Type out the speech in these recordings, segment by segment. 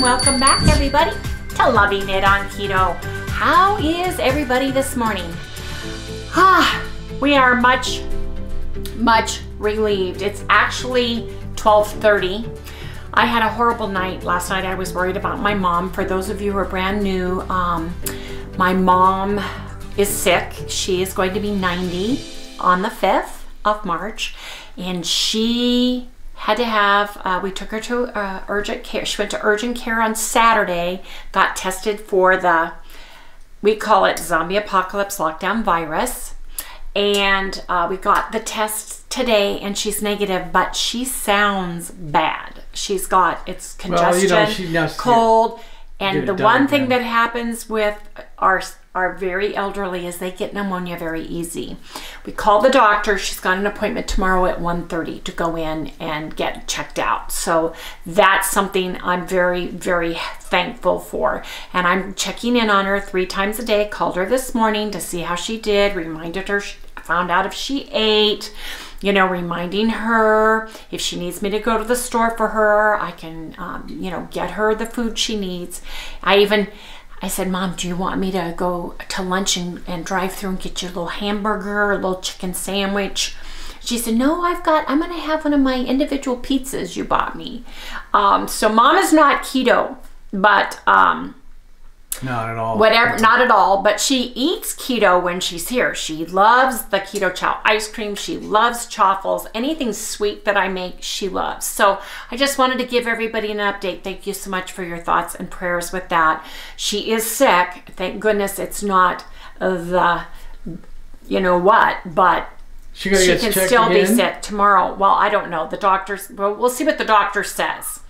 welcome back everybody to Loving It on Keto. How is everybody this morning? Ah, we are much, much relieved. It's actually 1230. I had a horrible night last night. I was worried about my mom. For those of you who are brand new, um, my mom is sick. She is going to be 90 on the 5th of March and she had to have uh, we took her to uh, urgent care she went to urgent care on saturday got tested for the we call it zombie apocalypse lockdown virus. And uh, we got the tests today and she's negative but she sounds bad. She's got it's congestion Well, you know, she- she- cold. and the one thing that happens with our our very elderly as they get pneumonia very easy. We called the doctor. She's got an appointment tomorrow at 1:30 to go in and get checked out. So that's something I'm very very thankful for. And I'm checking in on her 3 times a day. Called her this morning to see how she did, reminded her found out if she ate you know, reminding her if she needs me to go to the store for her, I can, um, you know, get her the food she needs. I even, I said, Mom, do you want me to go to lunch and, and drive through and get you a little hamburger, a little chicken sandwich? She said, No, I've got, I'm going to have one of my individual pizzas you bought me. Um, so, Mom is not keto, but, um, Not at all. whatever not at all but she eats keto when she's here she loves the keto chow ice cream she loves chaffles anything sweet that i make she loves so i just wanted to give everybody an update thank you so much for your thoughts and prayers with that she is sick thank goodness it's not the you know what but She, she can still be sick tomorrow. Well, I don't know. The doctors, well, we'll see what the doctor says.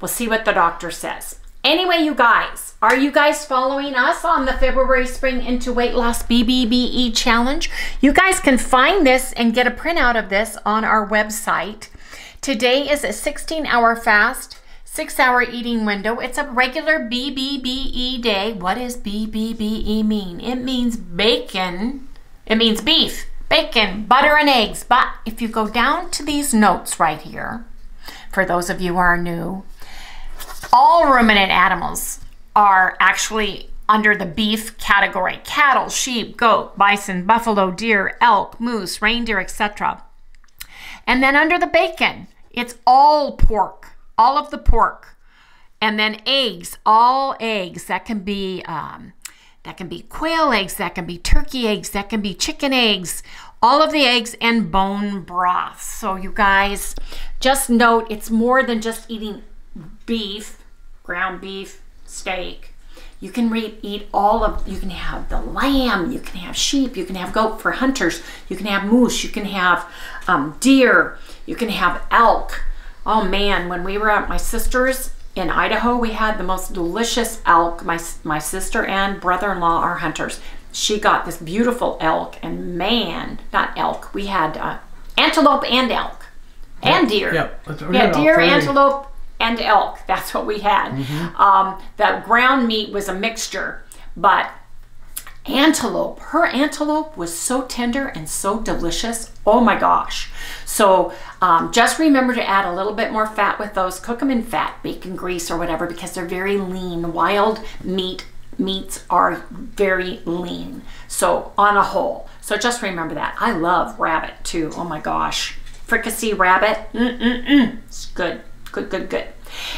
We'll see what the doctor says. Anyway, you guys, are you guys following us on the February Spring into Weight Loss BBBE Challenge? You guys can find this and get a printout of this on our website. Today is a 16 hour fast, six hour eating window. It's a regular BBBE day. What does BBBE mean? It means bacon. It means beef, bacon, butter, and eggs. But if you go down to these notes right here, for those of you who are new, all ruminant animals are actually under the beef category cattle, sheep, goat, bison, buffalo, deer, elk, moose, reindeer, etc. And then under the bacon, it's all pork, all of the pork. And then eggs, all eggs. That can be um, that can be quail eggs, that can be turkey eggs, that can be chicken eggs, all of the eggs and bone broth. So you guys, just note it's more than just eating beef, ground beef, steak. You can re- eat all of, you can have the lamb, you can have sheep, you can have goat for hunters, you can have moose, you can have um, deer, you can have elk. Oh man, when we were at my sister's in Idaho, we had the most delicious elk. My, my sister and brother in law are hunters. She got this beautiful elk, and man, not elk, we had uh, antelope and elk and deer. Yep. We Yeah, deer, antelope, and elk. That's what we had. Mm-hmm. Um, the ground meat was a mixture, but antelope, her antelope was so tender and so delicious. Oh my gosh. So um, just remember to add a little bit more fat with those. Cook them in fat, bacon grease, or whatever because they're very lean. Wild meat meats are very lean. So on a whole. So just remember that. I love rabbit too. Oh my gosh. Fricassee rabbit. Mm-mm-mm. It's good. Good, good, good.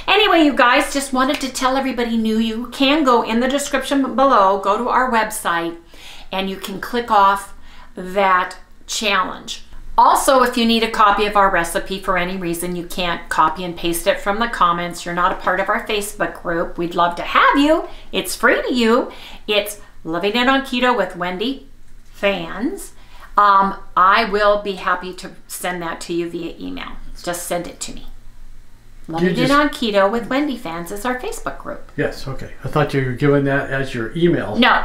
Anyway, you guys, just wanted to tell everybody new you can go in the description below, go to our website, and you can click off that challenge. Also, if you need a copy of our recipe for any reason, you can't copy and paste it from the comments, you're not a part of our Facebook group, we'd love to have you. It's free to you. It's Living It on Keto with Wendy fans. Um, I will be happy to send that to you via email. Just send it to me. Loving It just- on Keto with Wendy fans is our Facebook group. Yes, okay. I thought you were giving that as your email. No.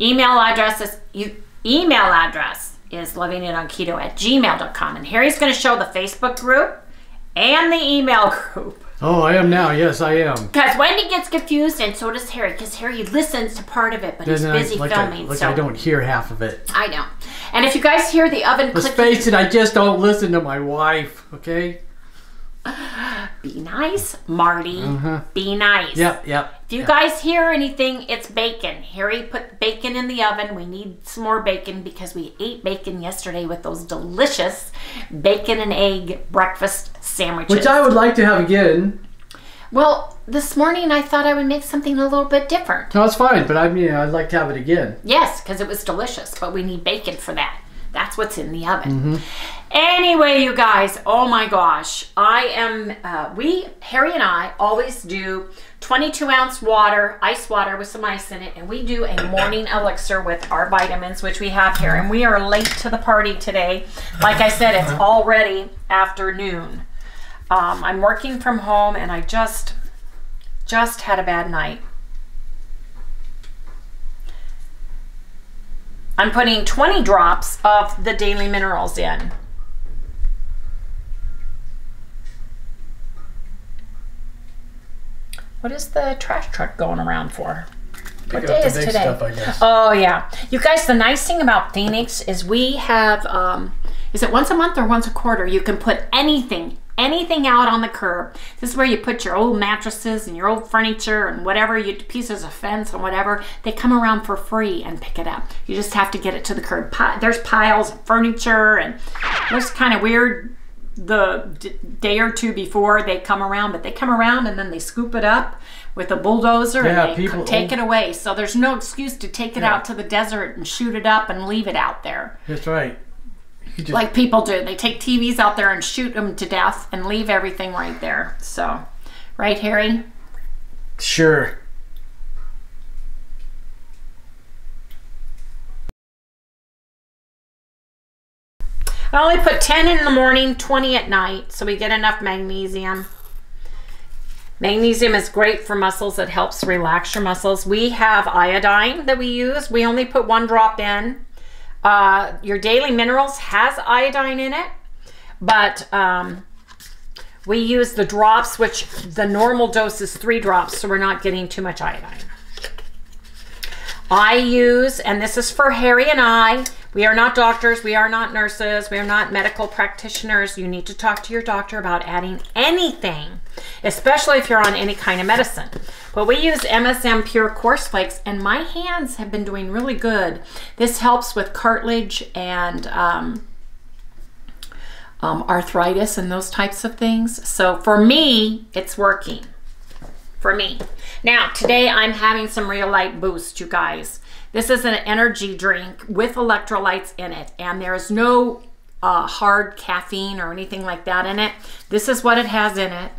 Email address is you email address is living it on keto at gmail.com. And Harry's gonna show the Facebook group and the email group. Oh, I am now. Yes, I am. Because Wendy gets confused and so does Harry, because Harry listens to part of it, but he's Then I- busy like filming. I, like so I don't hear half of it. I know. And if you guys hear the oven Let's clicking, face it, I just don't listen to my wife, okay? Be nice, Marty. Uh-huh. Be nice. Yep, yep. If you guys hear anything, it's bacon. Harry put bacon in the oven. We need some more bacon because we ate bacon yesterday with those delicious bacon and egg breakfast sandwiches. Which I would like to have again. well, this morning I thought I would make something a little bit different. No, it's fine, but I mean, I'd like to have it again. Yes, because it was delicious, but we need bacon for that. That's what's in the oven. Mm-hmm. Anyway, you guys, oh my gosh, I am. Uh, we Harry and I always do 22 ounce water, ice water with some ice in it, and we do a morning elixir with our vitamins, which we have here. And we are late to the party today. Like I said, it's already afternoon. Um, I'm working from home, and I just just had a bad night. I'm putting 20 drops of the daily minerals in. What is the trash truck going around for? What day is today? stuff. Oh yeah, you guys. The nice thing about Phoenix is we have. Um, is it once a month or once a quarter? You can put anything, anything out on the curb. This is where you put your old mattresses and your old furniture and whatever you pieces of fence and whatever. They come around for free and pick it up. You just have to get it to the curb. There's piles of furniture and it looks kind of weird the d- day or two before they come around, but they come around and then they scoop it up with a bulldozer Yeah, and they people- take it away. So there's no excuse to take it out to the desert and shoot it up and leave it out there That's right. Just, like people do. They take TVs out there and shoot them to death and leave everything right there. So, right, Harry? sure. I only put 10 in the morning, 20 at night, so we get enough magnesium. Magnesium is great for muscles. It helps relax your muscles. We have iodine that we use. We only put one drop in. Uh, your daily minerals has iodine in it, but um, we use the drops, which the normal dose is three drops, so we're not getting too much iodine. I use, and this is for Harry and I. We are not doctors, we are not nurses, we are not medical practitioners. You need to talk to your doctor about adding anything, especially if you're on any kind of medicine. But we use MSM Pure Coarse Flakes, and my hands have been doing really good. This helps with cartilage and um, um, arthritis and those types of things. So for me, it's working for me. Now, today I'm having some Re-Lyte Boost, you guys. This is an energy drink with electrolytes in it, and there's no uh, hard caffeine or anything like that in it. This is what it has in it.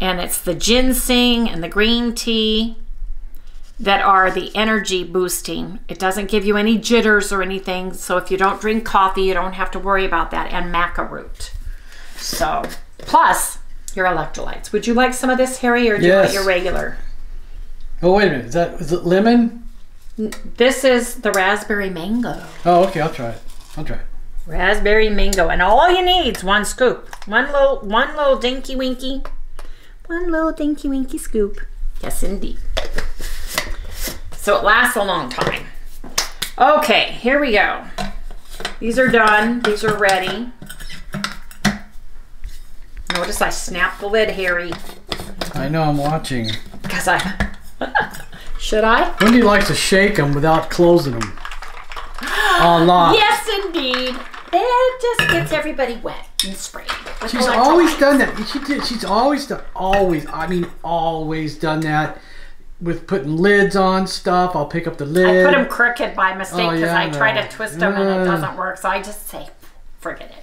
And it's the ginseng and the green tea that are the energy boosting. It doesn't give you any jitters or anything. So if you don't drink coffee, you don't have to worry about that. And maca root. So, plus your electrolytes. Would you like some of this, Harry, or do you want your regular? Oh, wait a minute. Is that is it lemon? This is the raspberry mango. Oh, okay. I'll try it. I'll try it. Raspberry mango, and all you need is one scoop. One little, one little dinky winky, one little dinky winky scoop. Yes, indeed. So it lasts a long time. Okay, here we go. These are done. These are ready. Notice I snapped the lid, Harry, I know. I'm watching. because I. Should I? Wendy likes to shake them without closing them. A lot. Yes, indeed. It just gets everybody wet and sprayed. She's always done that. She did, she's always done, always, I mean, always done that with putting lids on stuff. I'll pick up the lid. I put them crooked by mistake Oh, because yeah, I I try to twist them and it doesn't work. So I just say, forget it.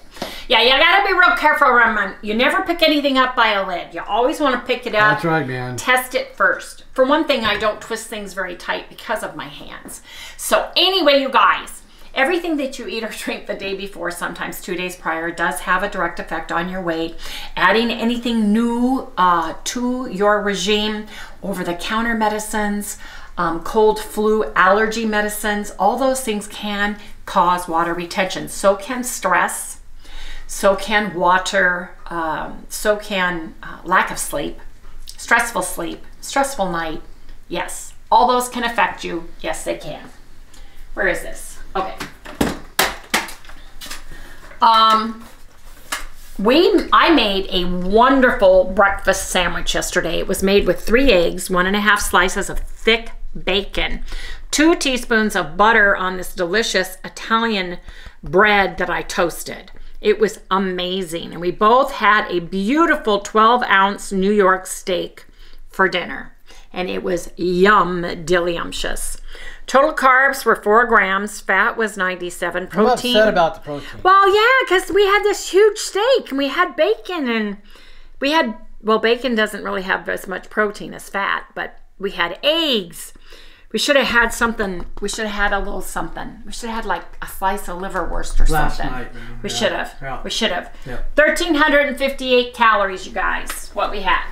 Yeah, you gotta be real careful around. You never pick anything up by a lid. You always want to pick it up. That's right, man. Test it first. For one thing, I don't twist things very tight because of my hands. So anyway, you guys, everything that you eat or drink the day before, sometimes two days prior, does have a direct effect on your weight. Adding anything new uh, to your regime, over-the-counter medicines, um, cold flu allergy medicines, all those things can cause water retention. So can stress so can water, um, so can uh, lack of sleep, stressful sleep, stressful night. Yes, all those can affect you. Yes, they can. Where is this? Okay. Um, we I made a wonderful breakfast sandwich yesterday. It was made with three eggs, one and a half slices of thick bacon, two teaspoons of butter on this delicious Italian bread that I toasted. It was amazing. And we both had a beautiful 12 ounce New York steak for dinner. And it was yum delicious. Total carbs were four grams, fat was 97, I'm protein. upset about the protein. Well, yeah, because we had this huge steak and we had bacon and we had, well, bacon doesn't really have as much protein as fat, but we had eggs. We should have had something, we should have had a little something. We should have had like a slice of liverwurst or Last something. night, We yeah. should have. Yeah. We should have. Yeah. 1,358 calories, you guys, what we had.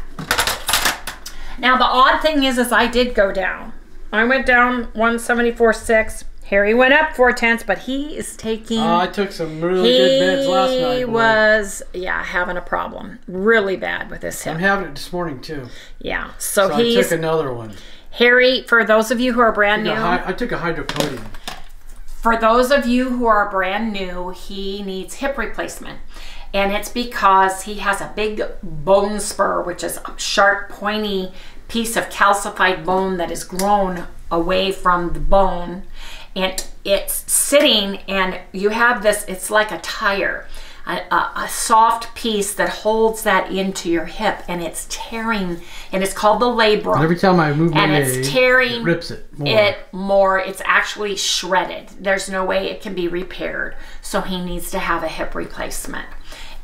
Now, the odd thing is, is I did go down. I went down 174.6. Harry went up four tenths, but he is taking Oh, I took some really good meds last night. he was yeah having a problem really bad with his hip. I'm having it this morning too. yeah so, So I he's took another one. Harry for those of you who are brand new took a hy- I took a hydrocodone. for those of you who are brand new he needs hip replacement. And it's because he has a big bone spur which is a sharp pointy piece of calcified bone that is grown away from the bone. And it's sitting and you have this it's like a tire a, a, a soft piece that holds that into your hip and it's tearing and it's called the labrum. Every time I move my and leg, it's tearing it rips it more. it more. It's actually shredded. There's no way it can be repaired so he needs to have a hip replacement.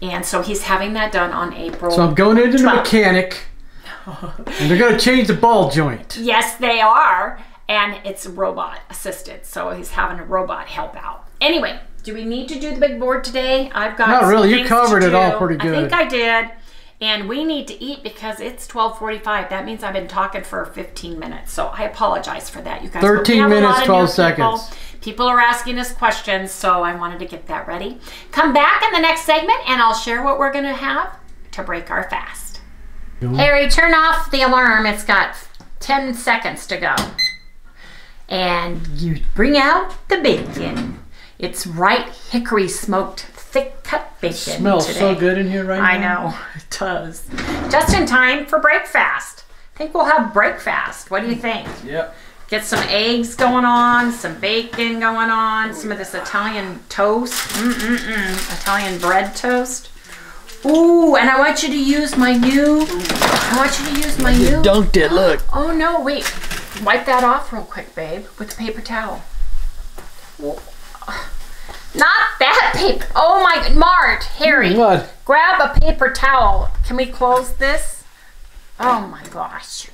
And so he's having that done on april so I'm going into the mechanic, and they're gonna change the ball joint. yes they are and it's robot assisted so he's having a robot help out. Anyway do we need to do the big board today i've got Not really. You covered it all pretty good. i think i did and we need to eat because it's 12:45. That means I've been talking for 15 minutes. So I apologize for that, you guys. 13 have a lot minutes, 12 new people. seconds. People are asking us questions, so I wanted to get that ready. Come back in the next segment, and I'll share what we're going to have to break our fast. Harry, turn off the alarm. It's got 10 seconds to go. And you bring out the bacon. It's right hickory smoked thick cut bacon. Smells today. so good in here right I now. I know, it does. Just in time for breakfast. I think we'll have breakfast. What do you think? Yep. Get some eggs going on, some bacon going on, some of this Italian toast. Mm-mm-mm. Italian bread toast. Ooh, and I want you to use my new, I want you to use my new. Dunked it. Look. Oh no, wait. Wipe that off real quick, babe, with the paper towel. Whoa. Not that paper. Oh my, Mart, Harry. Mm, what? Grab a paper towel. Can we close this? Oh my gosh.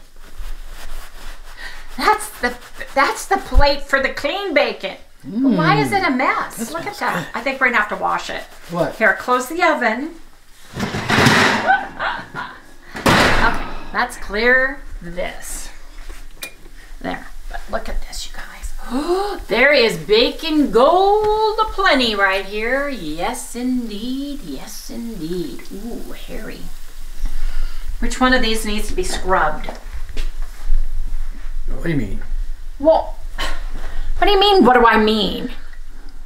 That's the that's the plate for the clean bacon. But why is it a mm. mess? Look at that. I think we're gonna have to wash it. What? Here, close the oven. Okay, let's clear this. There. But look at this, you guys. there is bacon gold aplenty right here. Yes, indeed. Yes, indeed. Ooh, Harry. Which one of these needs to be scrubbed? What do you mean? Well, what do you mean? What do I mean?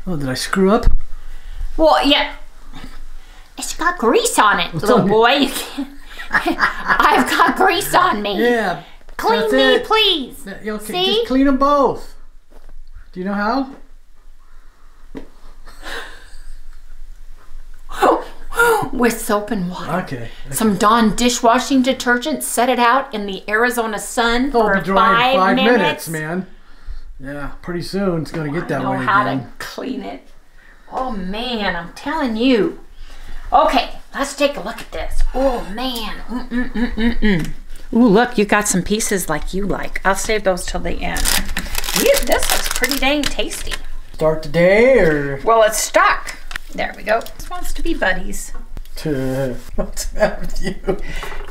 Oh, did I screw up? Well, yeah. It's got grease on it, little on boy. You can't. I've got grease on me. Yeah. Clean me, it. please. Okay, See? just clean them both. Do you know how? With soap and water. Okay. Some Dawn dishwashing detergent. Set it out in the Arizona sun It'll for be dry five, five minutes. minutes. man. Yeah, pretty soon it's gonna get that know way how again. to clean it. Oh man, I'm telling you. Okay, let's take a look at this. Oh man. Mm-mm-mm-mm-mm. Ooh, look, you got some pieces like you like. I'll save those till the end. You, this looks pretty dang tasty. Start today or Well, it's stuck. There we go. This wants to be buddies. to what's with you?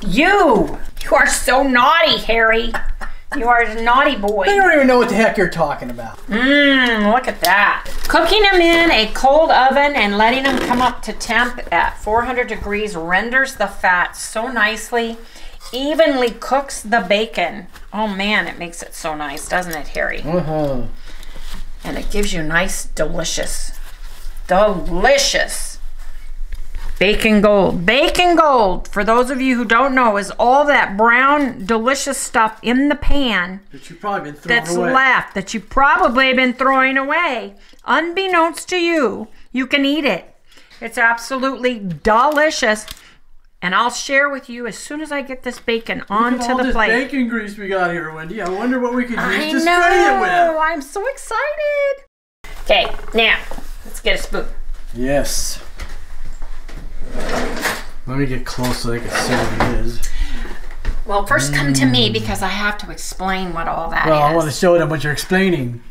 You! You are so naughty, Harry. You are a naughty boy. I don't even know what the heck you're talking about. Mmm, look at that. Cooking them in a cold oven and letting them come up to temp at 400 degrees renders the fat so nicely, evenly cooks the bacon. Oh man, it makes it so nice, doesn't it, Harry? Uh-huh. And it gives you nice, delicious, delicious Bacon gold. Bacon gold, for those of you who don't know, is all that brown, delicious stuff in the pan That you've probably been throwing that's away. left that you probably been throwing away. Unbeknownst to you, you can eat it. It's absolutely delicious. And I'll share with you as soon as I get this bacon onto all the this plate. bacon grease we got here, Wendy. I wonder what we could use I to spray it with. know. I'm so excited. Okay, now let's get a spoon. Yes. Let me get close so they can see what it is. Well, first come to me because I have to explain what all that is. Mm. Well, I want to show them what you're explaining.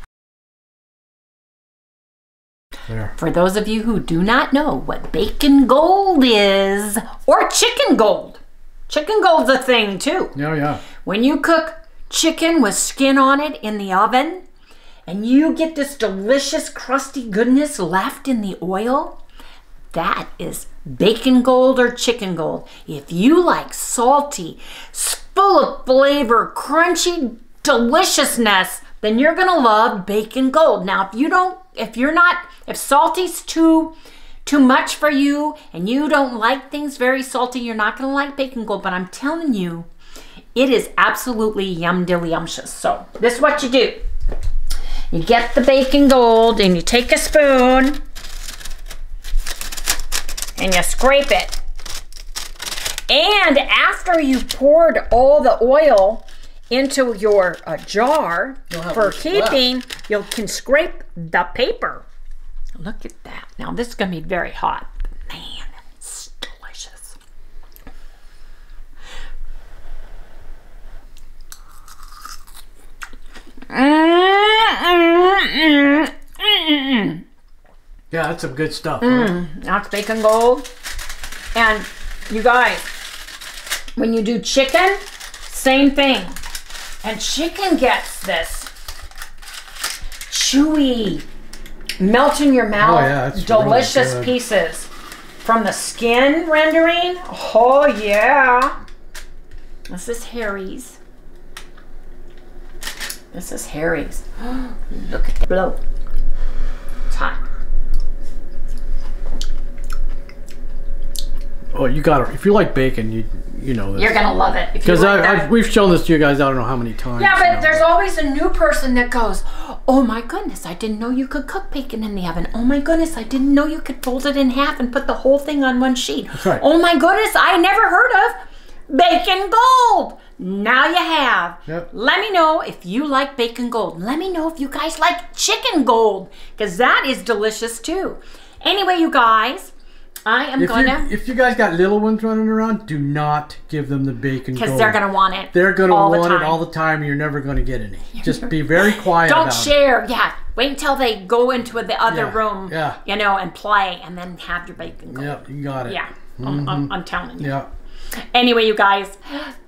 There. For those of you who do not know what bacon gold is, or chicken gold, chicken gold's a thing too. Yeah, yeah. When you cook chicken with skin on it in the oven, and you get this delicious crusty goodness left in the oil, that is bacon gold or chicken gold. If you like salty, full of flavor, crunchy deliciousness, then you're gonna love bacon gold. Now, if you don't, if you're not, if salty's too too much for you and you don't like things very salty, you're not gonna like bacon gold. But I'm telling you, it is absolutely yum dilly-umptious. So this is what you do. You get the bacon gold and you take a spoon and you scrape it. And after you poured all the oil into your uh, jar for what's left. keeping, you can scrape the paper. Look at that. Now this is going to be very hot. Man, it's delicious. Yeah, that's some good stuff. Mm. huh? That's bacon gold. And you guys, when you do chicken, same thing. And chicken gets this chewy, melt in your mouth, Oh, yeah, that's really delicious pieces. From the skin rendering, oh yeah. This is Harry's. This is Harry's. Look at the blow. It's hot. Oh, you got to If you like bacon, you you know this. You're gonna love it. Because like I, that. I, we've shown this to you guys. I don't know how many times. Yeah, but there's always a new person that goes, Oh my goodness, I didn't know you could cook bacon in the oven. Oh my goodness, I didn't know you could fold it in half and put the whole thing on one sheet. right. Oh my goodness, I never heard of bacon gold. Now you have. Yep. Let me know if you like bacon gold. Let me know if you guys like chicken gold, because that is delicious too. Anyway, you guys, I am If gonna, you, if you guys got little ones running around, do not give them the bacon gold. because they're gonna want it. They're gonna all the want it all the time, and you're never gonna get any. Just be very quiet Don't about it. share. Yeah. Wait until they go into the other Yeah, room, yeah. you know, and play, and then have your bacon go. Yep, you got it. Yeah. I'm, I'm, mm-hmm. I'm telling you. Yeah. Anyway, you guys,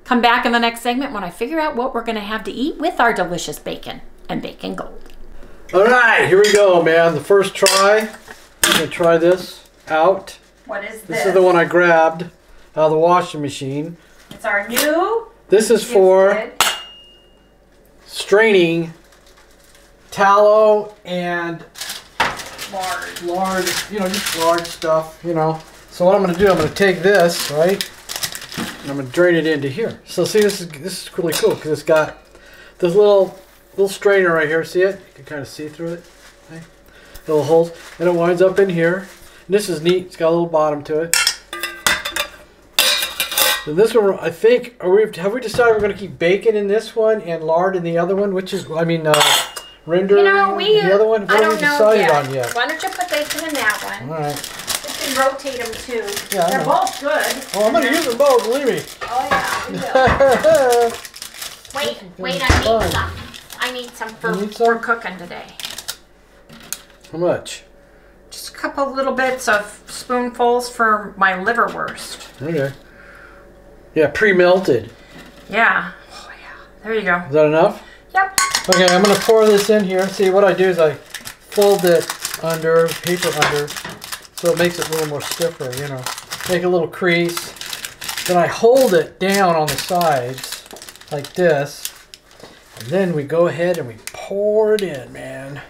come back in the next segment when I figure out what we're going to have to eat with our delicious bacon and bacon gold. All right, here we go, man. The first try. I'm gonna try this out. What is this? This is the one I grabbed out of the washing machine. It's our new. This is for straining tallow and Lard. lard, you know, just lard stuff, you know. So what I'm gonna do, I'm gonna take this, right, and I'm gonna drain it into here. So see, this is this is really cool because it's got this little little strainer right here. See it? You can kind of see through it. Okay? Little holes, and it winds up in here. And this is neat. It's got a little bottom to it. And this one, I think, are we have we decided we're gonna keep bacon in this one and lard in the other one? Which is, I mean, uh, render You know, we. the other one. What I don't we know decided yet. on yet? Why don't you put bacon in that one? All right. You can rotate them too. Yeah, They're both good. Oh, I'm gonna use them both. Believe me. Oh yeah, we will. Wait, wait, I need some. I need some for, need for cooking today. How much? Just a couple little bits of spoonfuls for my liverwurst. Okay. Yeah, pre-melted. Yeah. Oh yeah. There you go. Is that enough? Yep. Okay, I'm gonna pour this in here. See, what I do is I fold it under, paper under, so it makes it a little more stiffer, you know. Make a little crease. Then I hold it down on the sides, like this. And then we go ahead and we pour it in, man.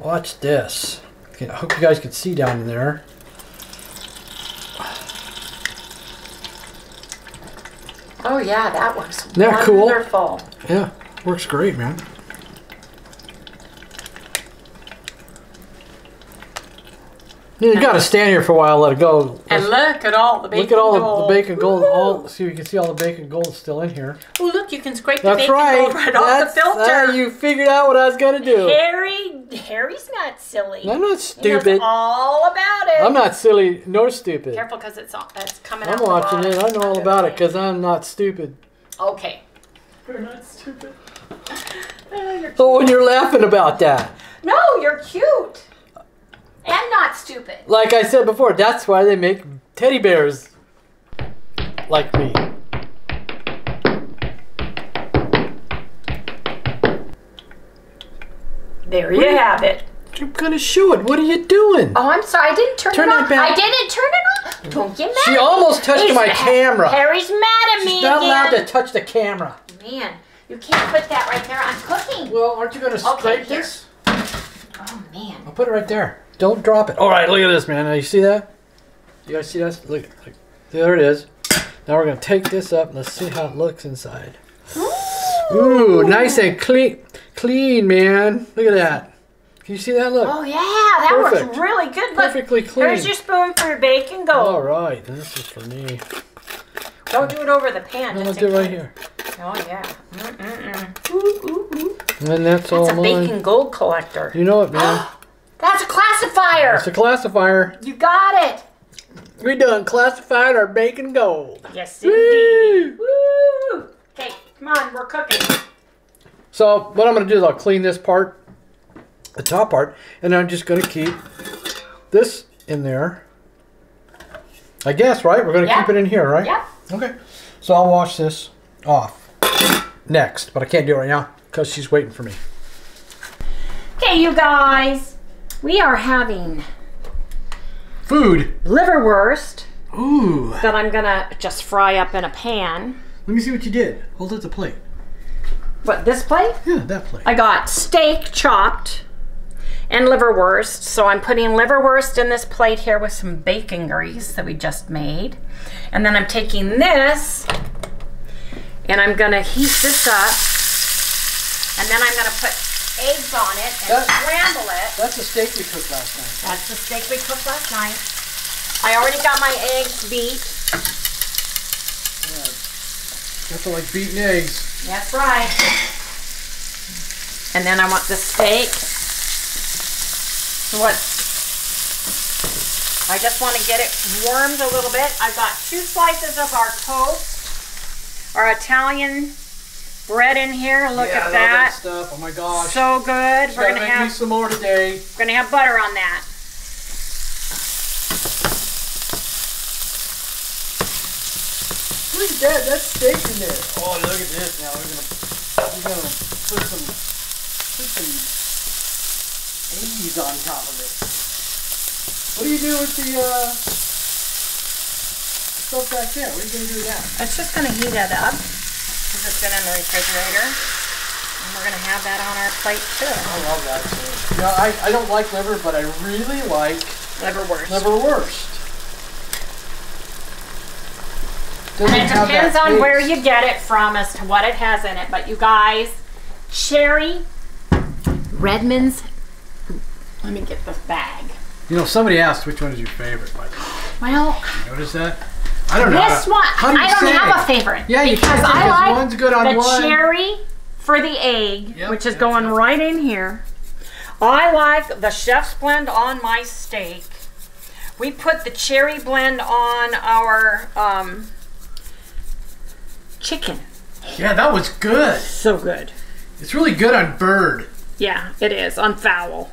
Watch this. Okay, I hope you guys can see down in there. Oh yeah, that works. Yeah, wonderful. cool. Yeah, works great, man. You gotta stand here for a while, let it go. And look at all the bacon gold. Look at all the, gold. the bacon gold. All see, you can see all the bacon gold still in here. Oh look, you can scrape the That's bacon right. gold right off That's the filter. how you figured out what I was gonna do. Harry, Harry's not silly. I'm not He knows stupid. all about it. I'm not silly nor stupid. Careful, because it's all, that's coming I'm out. the watching it. bottom. I know all about it because I'm not stupid. Okay. You're not stupid. Oh, you're Oh, and you're laughing about that. No, you're cute. And not stupid. Like I said before, that's why they make teddy bears like me. There you have it. You're gonna show it. What are you doing? Oh, I'm sorry. I didn't turn, Turn it on. back. I didn't turn it on. Don't get mad. She almost touched He's- my camera. Harry's mad at me She's not again. allowed to touch the camera. Man, you can't put that right there. I'm cooking. Well, aren't you gonna Okay, scrape here. this? Oh man. I'll put it right there. Don't drop it. All right, look at this, man. Now, you see that? You guys see that? Look, look. There it is. Now we're gonna take this up and let's see how it looks inside. Ooh, nice and clean, clean, man. Look at that. Can you see that? Look, Oh yeah, that Perfect. works really good. Look, perfectly clean. Here's your spoon for your bacon gold. All right, this is for me. Don't do it over the pan. I'm gonna do it right here, Oh yeah. Mm-mm-mm. Ooh, ooh, ooh. and then that's, all That's a mine. bacon gold collector. You know it, man. That's a classifier. it's a classifier. You got it. We done classified our bacon gold. Yes, indeed. Woo! Okay, come on, we're cooking. So what I'm gonna do is I'll clean this part, the top part, and I'm just gonna keep this in there. I guess, right? We're gonna Yeah. keep it in here, right? Yep. Okay. So I'll wash this off next, but I can't do it right now because she's waiting for me. Okay, you guys, we are having Food. liverwurst Ooh. that I'm gonna just fry up in a pan. Let me see what you did. Hold up the plate. What, this plate? Yeah, that plate. I got steak chopped and liverwurst. So I'm putting liverwurst in this plate here with some bacon grease that we just made. And then I'm taking this and I'm gonna heat this up. And then I'm gonna put eggs on it and That- scramble it. That's the steak we cooked last night. That's the steak we cooked last night. I already got my eggs beat. That's like beaten eggs. That's right. And then I want the steak. So what? I just want to get it warmed a little bit. I've got two slices of our toast, our Italian bread in here. Look yeah, I at love that. stuff. Oh my gosh. So good. She's We're gotta gonna make have some more today. we're gonna have butter on that. Look at that, that's steak in there. Oh, look at this now. We're gonna, we're gonna put some, put some eggs on top of it. What do you do with the, uh, stuff back there? What are you gonna do with that? It's just gonna heat it up because it's been in the refrigerator. And we're gonna have that on our plate too. I love that too. You know, I, I don't like liver, but I really like Liverwurst. liverwurst. And Doesn't it depends on where you get it from as to what it has in it. But you guys, cherry, Redmond's. Let me get the bag. You know, somebody asked which one is your favorite, by the way. Well, You Notice that? I don't know. this one, how do I don't have it? a favorite. Yeah, you because can't say I 'cause like one's good on the one. cherry for the egg, Yep, which is going yep. right in here. I like the chef's blend on my steak. We put the cherry blend on our um, chicken. Yeah, that was good. So good. It's really good on bird. Yeah, it is on fowl.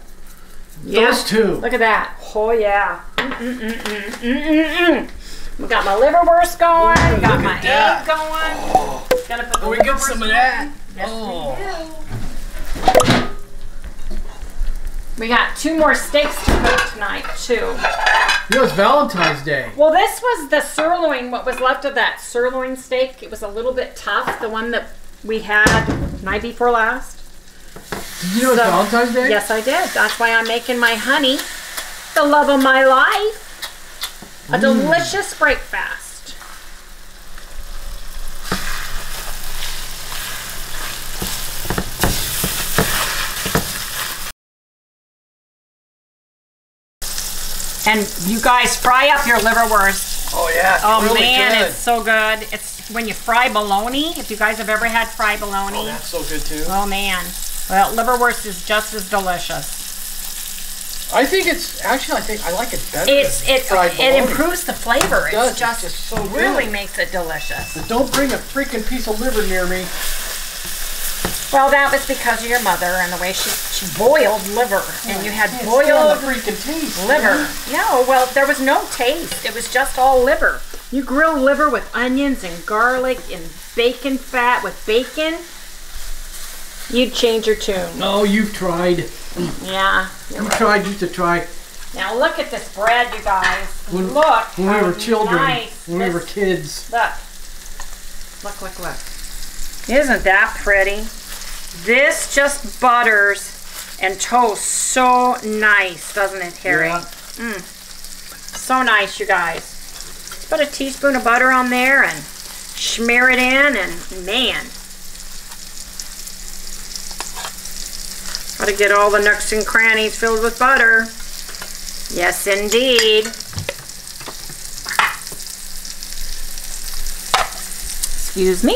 Yeah. Those two. Look at that. Oh yeah. Mm-mm-mm-mm-mm-mm. We got my liverwurst going. got look my that. egg going. Oh. Gotta put the we get some of that. Yes, Oh. we do. We got two more steaks to cook tonight too. You know, it's Valentine's Day. Well, this was the sirloin. What was left of that sirloin steak? It was a little bit tough. The one that we had night before last. Did you know it's So- Valentine's Day? Yes, I did. That's why I'm making my honey, the love of my life, a delicious breakfast. And you guys fry up your liverwurst. Oh yeah. oh really man, good. it's so good. It's when you fry bologna. If you guys have ever had fry bologna. Oh, that's so good too. Oh man. Well, liverwurst is just as delicious. I think it's actually. I think I like it better. It's it it improves the flavor. It does, It's it's just, just so good. really makes it delicious. But don't bring a freaking piece of liver near me. Well, that was because of your mother and the way she she boiled liver, and you had It's still the boiled freaking taste. liver. No, well, there was no taste. It was just all liver. You grill liver with onions and garlic and bacon fat with bacon. You'd change your tune. No, you've tried. Yeah. You tried. You to try Now look at this bread, you guys. When- look. when we were children. Nice. When we were kids. Look. Look, look, look. Isn't that pretty? This just butters and toasts so nice, doesn't it, Harry? Yeah. Mm. So nice, you guys. Put a teaspoon of butter on there and smear it in, and man. Gotta get all the nooks and crannies filled with butter. Yes, indeed. Excuse me.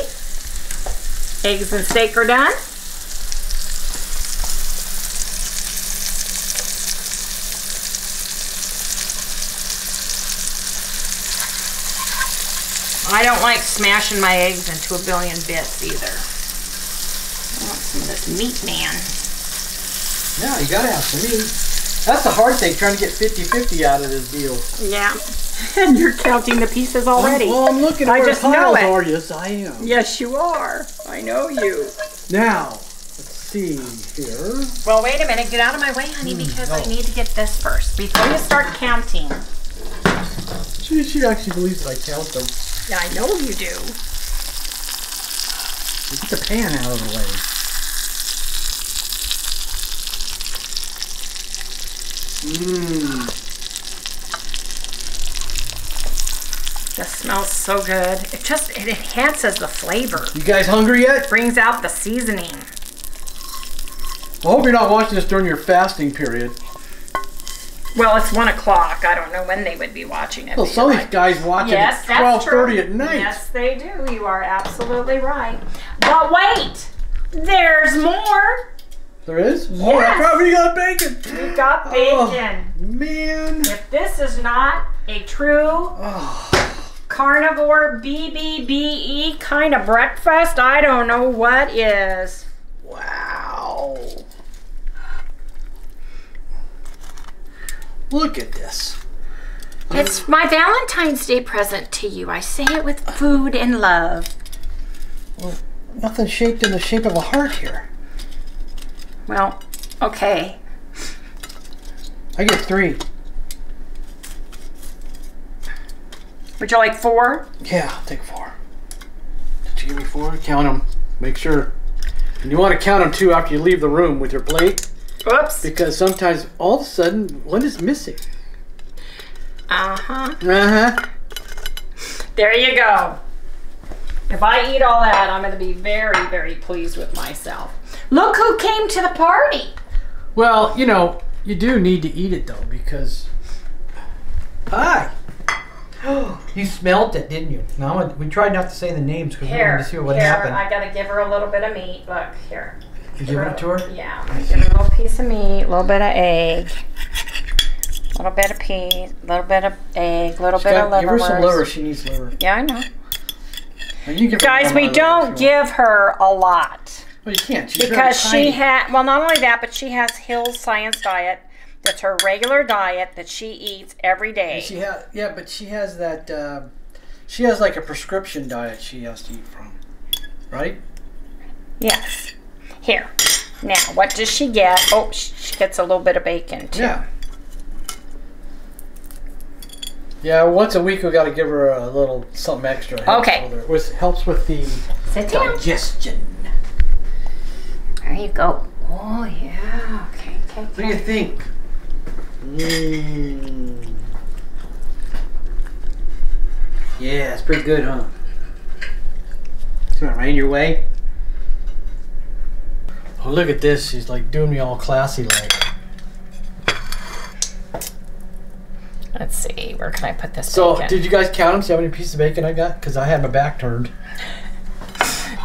Eggs and steak are done. I don't like smashing my eggs into a billion bits either. I want some of this meat, man. Yeah, you gotta have some meat. That's the hard thing, trying to get 50-50 out of this deal. Yeah. And you're counting the pieces already. Well, I'm looking at I where just the know piles it. are. Yes, I am. Yes, you are. I know you. Now, let's see here. Well, wait a minute. Get out of my way, honey, hmm, because I need to get this first before you start counting. She, she actually believes that I count them. Yeah, I know you do. Get the pan out of the way. Mmm. This smells so good. It just it enhances the flavor. You guys hungry yet? Brings out the seasoning. I hope you're not watching this during your fasting period. Well, it's one o'clock. I don't know when they would be watching it. Well, some of these guys watch Yes, it at 12.30 true. at night. Yes, they do. You are absolutely right. But wait, there's more. There is? Oh, Yes. that's right, we got bacon. You got Oh. bacon. Man. If this is not a true oh. carnivore BBBE kind of breakfast, I don't know what is. Wow. Look at this. It's my Valentine's Day present to you. I say it with food and love. Well, nothing shaped in the shape of a heart here. Well, okay. I get three. Would you like four? Yeah, I'll take four. Did you give me four? Count them. Make sure. And you want to count them too after you leave the room with your plate Oops. because sometimes all of a sudden one is missing. Uh huh. Uh huh. There you go. If I eat all that, I'm going to be very, very pleased with myself. Look who came to the party. Well, you know, you do need to eat it though because. Hi. you smelled it, didn't you? No, we tried not to say the names because we wanted to see what here, happened. I got to give her a little bit of meat. Look, here. you give it to her? Yeah, I'm gonna give her a little piece of meat, a little bit of egg, a little bit of pea, a little bit of egg, a little bit of Got- give her some liver. She needs liver. Yeah, I know. You give Guys, we don't give her a lot Well, you can't. She's because she had. Well, not only that, but she has Hill's Science Diet. That's her regular diet that she eats every day. She has, yeah, but she has that. Uh, she has like a prescription diet she has to eat from, right? Yes. Here. Now, what does she get? Oh, she gets a little bit of bacon too. Yeah. Yeah, once a week we got to give her a little something extra. Okay. with helps with the Sit down. digestion. There you go. Oh yeah. Okay. Okay. What do you think? Mm. Yeah, it's pretty good, huh? It's gonna rain your way. Oh, look at this. She's like doing me all classy like. Let's see, where can I put this So, bacon? did you guys count them? See how many pieces of bacon I got? Because I had my back turned.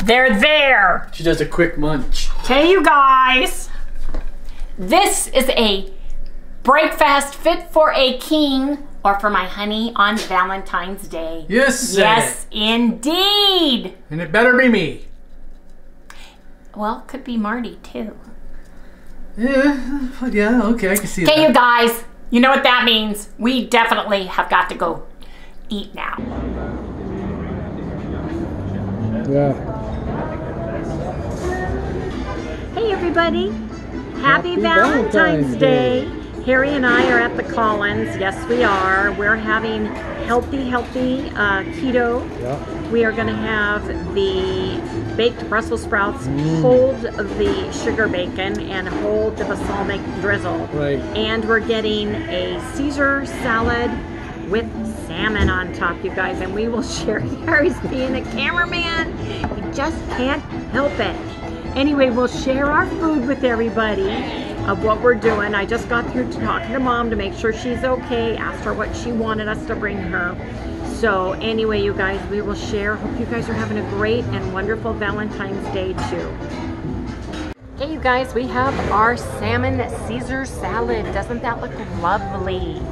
They're there. She does a quick munch. Okay, you guys. This is a breakfast fit for a king or for my honey on Valentine's Day. Yes, Yes, indeed. And it better be me. Well, could be Marty too. Yeah, yeah, okay, I can see that. Okay, you guys, you know what that means. We definitely have got to go eat now. Yeah. Everybody. Happy, Happy Valentine's, Valentine's Day. Harry and I are at the Collins. Yes, we are. We're having healthy, healthy uh, keto. Yeah. We are going to have the baked Brussels sprouts, hold the sugar bacon, and hold the balsamic drizzle. Right. And we're getting a Caesar salad with salmon on top, you guys. And we will share. Harry's being a cameraman. He just can't help it. Anyway, we'll share our food with everybody of what we're doing. I just got through talking to mom to make sure she's okay. Asked her what she wanted us to bring her. So anyway, you guys, we will share. Hope you guys are having a great and wonderful Valentine's Day too. Okay, you guys, we have our salmon Caesar salad. Doesn't that look lovely?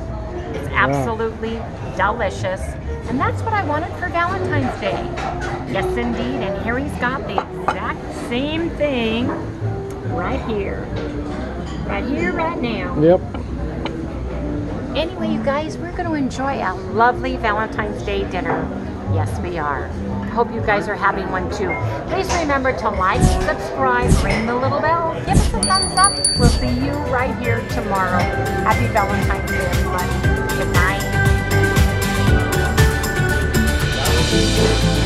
It's absolutely delicious. And that's what I wanted for Valentine's Day. Yes, indeed. And Harry's got the exact same thing right here. Right here, right now. Yep. Anyway, you guys, we're going to enjoy a lovely Valentine's Day dinner. Yes, we are. I hope you guys are having one too. Please remember to like, subscribe, ring the little bell, give us a thumbs up. We'll see you right here tomorrow. Happy Valentine's Day, everybody. Good night. Thank